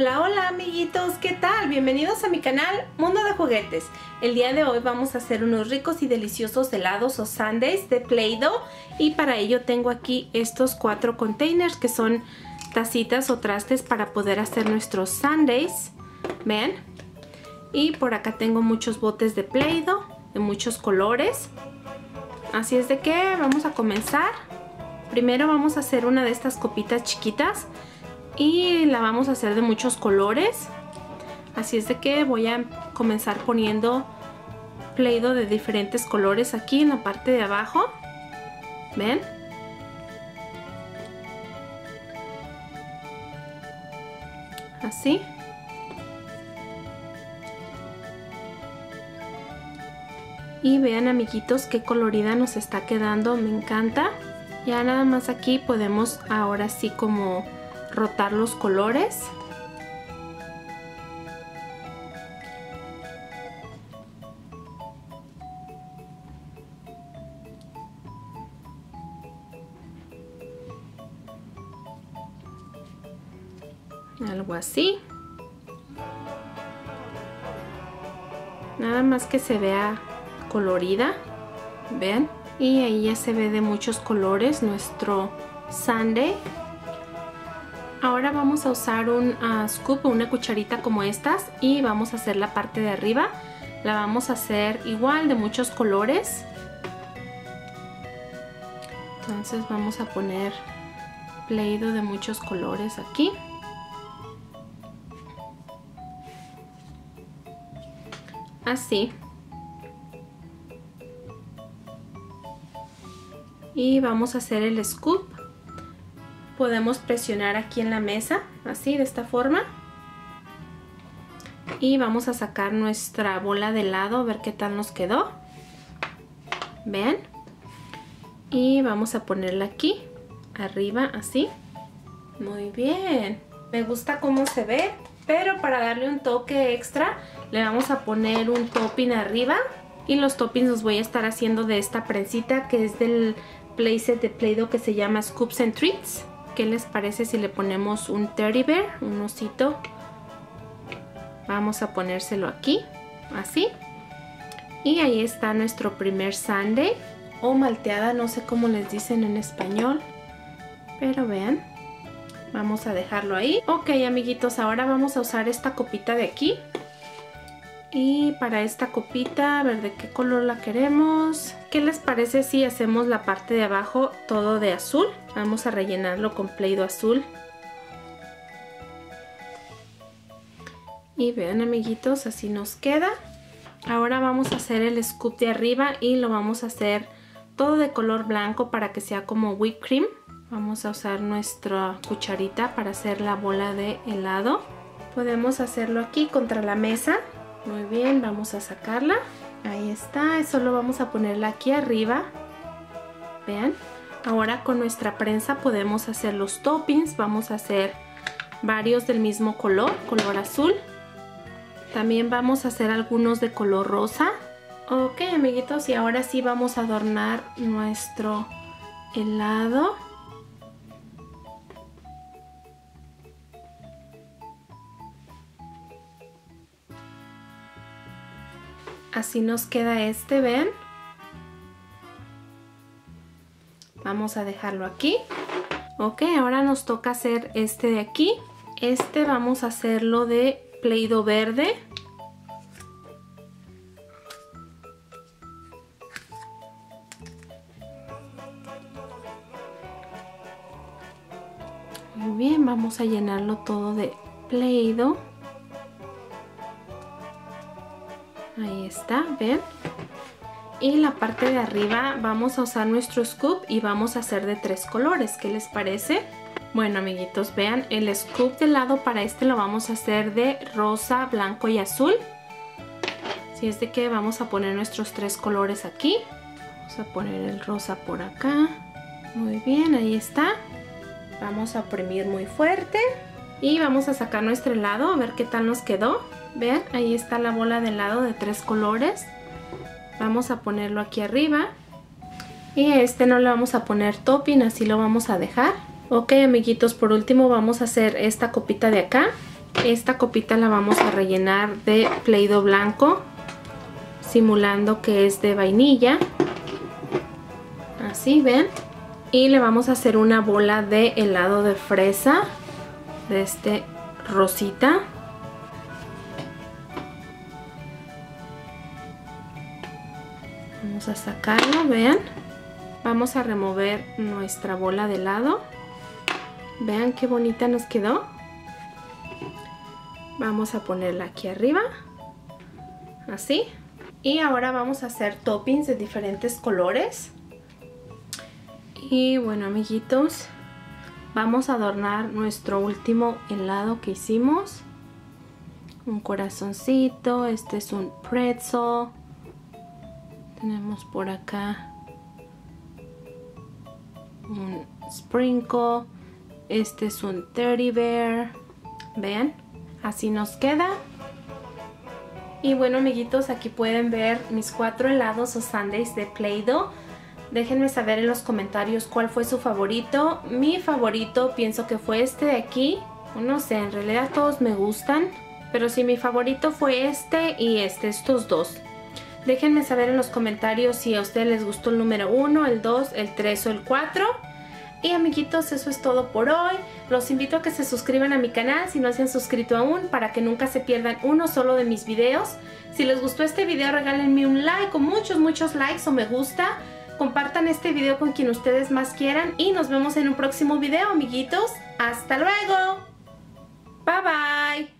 Hola, hola amiguitos, ¿qué tal? Bienvenidos a mi canal Mundo de Juguetes. El día de hoy vamos a hacer unos ricos y deliciosos helados o sundaes de Play-Doh y para ello tengo aquí estos cuatro containers que son tacitas o trastes para poder hacer nuestros sundaes. ¿Ven? Y por acá tengo muchos botes de Play-Doh de muchos colores. Así es de que vamos a comenzar. Primero vamos a hacer una de estas copitas chiquitas y la vamos a hacer de muchos colores. Así es de que voy a comenzar poniendo pleido de diferentes colores aquí en la parte de abajo. Ven así. Y vean amiguitos qué colorida nos está quedando. Me encanta. Ya nada más aquí podemos ahora sí como rotar los colores. Algo así. Nada más que se vea colorida. ¿Ven? Y ahí ya se ve de muchos colores nuestro sundae Ahora vamos a usar un uh, scoop o una cucharita como estas y vamos a hacer la parte de arriba. La vamos a hacer igual de muchos colores. Entonces vamos a poner pleido de muchos colores aquí. Así. Y vamos a hacer el scoop podemos presionar aquí en la mesa, así, de esta forma. Y vamos a sacar nuestra bola de helado, a ver qué tal nos quedó. Vean. Y vamos a ponerla aquí, arriba, así. Muy bien. Me gusta cómo se ve, pero para darle un toque extra, le vamos a poner un topping arriba. Y los toppings los voy a estar haciendo de esta prensita que es del playset de Play-Doh que se llama Scoops and Treats. ¿Qué les parece si le ponemos un teddy bear, un osito? Vamos a ponérselo aquí, así. Y ahí está nuestro primer sundae o malteada, no sé cómo les dicen en español. Pero vean, vamos a dejarlo ahí. Ok amiguitos, ahora vamos a usar esta copita de aquí. Y para esta copita, a ver de qué color la queremos. ¿Qué les parece si hacemos la parte de abajo todo de azul? Vamos a rellenarlo con pleido azul. Y vean amiguitos, así nos queda. Ahora vamos a hacer el scoop de arriba y lo vamos a hacer todo de color blanco para que sea como whipped cream. Vamos a usar nuestra cucharita para hacer la bola de helado. Podemos hacerlo aquí contra la mesa muy bien, vamos a sacarla. Ahí está, solo vamos a ponerla aquí arriba. Vean. Ahora con nuestra prensa podemos hacer los toppings. Vamos a hacer varios del mismo color, color azul. También vamos a hacer algunos de color rosa. Ok amiguitos, y ahora sí vamos a adornar nuestro helado. Así nos queda este, ¿ven? Vamos a dejarlo aquí. Ok, ahora nos toca hacer este de aquí. Este vamos a hacerlo de pleido verde. Muy bien, vamos a llenarlo todo de pleido. Ahí está, ¿ven? Y la parte de arriba vamos a usar nuestro scoop y vamos a hacer de tres colores. ¿Qué les parece? Bueno, amiguitos, vean, el scoop del lado para este lo vamos a hacer de rosa, blanco y azul. Así es de que vamos a poner nuestros tres colores aquí. Vamos a poner el rosa por acá. Muy bien, ahí está. Vamos a oprimir muy fuerte. Y vamos a sacar nuestro helado a ver qué tal nos quedó. Vean, ahí está la bola de helado de tres colores. Vamos a ponerlo aquí arriba. Y este no le vamos a poner topping, así lo vamos a dejar. Ok, amiguitos, por último vamos a hacer esta copita de acá. Esta copita la vamos a rellenar de Play-Doh blanco, simulando que es de vainilla. Así, ¿ven? Y le vamos a hacer una bola de helado de fresa, de este rosita. Vamos a sacarlo, vean. Vamos a remover nuestra bola de helado. Vean qué bonita nos quedó. Vamos a ponerla aquí arriba. Así. Y ahora vamos a hacer toppings de diferentes colores. Y bueno, amiguitos, vamos a adornar nuestro último helado que hicimos. Un corazoncito, este es un pretzel. Tenemos por acá un sprinkle. Este es un teddy bear. Vean, así nos queda. Y bueno amiguitos, aquí pueden ver mis cuatro helados o sundaes de Play-Doh. Déjenme saber en los comentarios cuál fue su favorito. Mi favorito pienso que fue este de aquí. No sé, en realidad todos me gustan. Pero sí, mi favorito fue este y este, estos dos. Déjenme saber en los comentarios si a ustedes les gustó el número 1, el 2, el 3 o el 4. Y amiguitos, eso es todo por hoy. Los invito a que se suscriban a mi canal si no se han suscrito aún para que nunca se pierdan uno solo de mis videos. Si les gustó este video regálenme un like o muchos muchos likes o me gusta. Compartan este video con quien ustedes más quieran y nos vemos en un próximo video amiguitos. ¡Hasta luego! Bye bye.